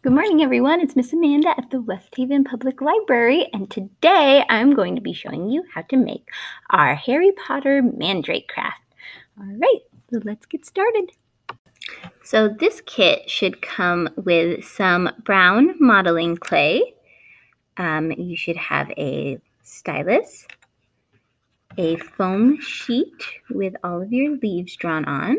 Good morning, everyone. It's Miss Amanda at the West Haven Public Library, and today I'm going to be showing you how to make our Harry Potter mandrake craft. All right, so let's get started. So this kit should come with some brown modeling clay. Um, you should have a stylus, a foam sheet with all of your leaves drawn on,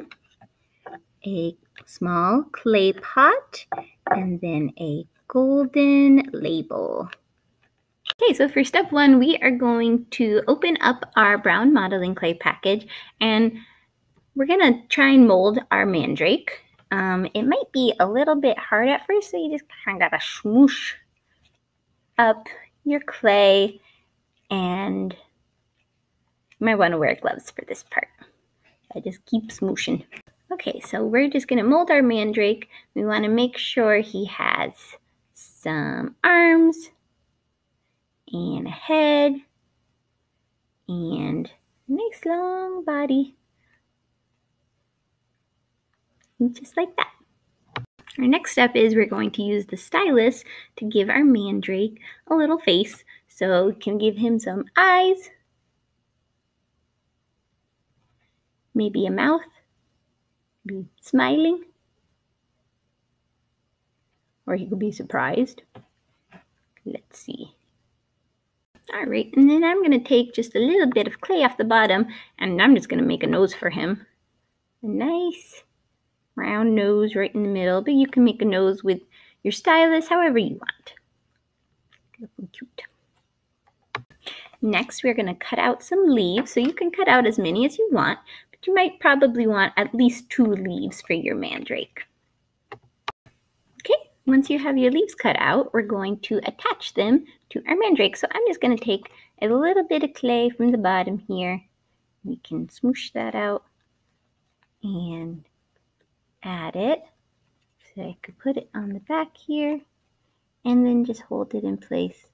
a small clay pot, and then a golden label. Okay, so for step one, we are going to open up our brown modeling clay package and we're gonna try and mold our mandrake. Um, it might be a little bit hard at first, so you just kind of gotta smoosh up your clay and you might want to wear gloves for this part. I just keep smooshing. Okay, so we're just going to mold our mandrake. We want to make sure he has some arms and a head and a nice long body. Just like that. Our next step is we're going to use the stylus to give our mandrake a little face. So we can give him some eyes, maybe a mouth, be smiling, or he could be surprised. Let's see. All right, and then I'm going to take just a little bit of clay off the bottom, and I'm just going to make a nose for him. A nice round nose right in the middle, but you can make a nose with your stylus however you want. Looking cute. Next, we're going to cut out some leaves. So you can cut out as many as you want, but you might probably want at least two leaves for your mandrake. Okay, once you have your leaves cut out, we're going to attach them to our mandrake. So I'm just going to take a little bit of clay from the bottom here. We can smoosh that out and add it. So I could put it on the back here and then just hold it in place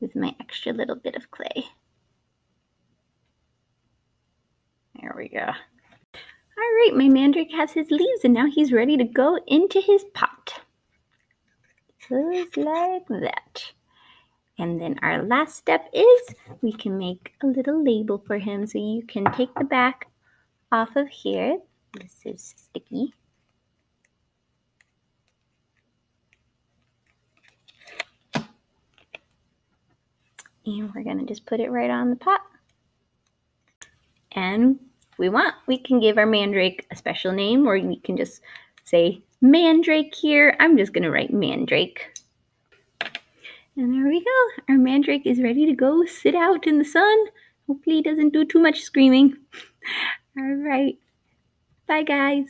with my extra little bit of clay. There we go. Right, my mandrake has his leaves and now he's ready to go into his pot. Just like that. And then our last step is we can make a little label for him. So you can take the back off of here. This is sticky. And we're going to just put it right on the pot. And we want, we can give our mandrake a special name or we can just say mandrake here. I'm just going to write mandrake. And there we go. Our mandrake is ready to go sit out in the sun. Hopefully he doesn't do too much screaming. All right. Bye, guys.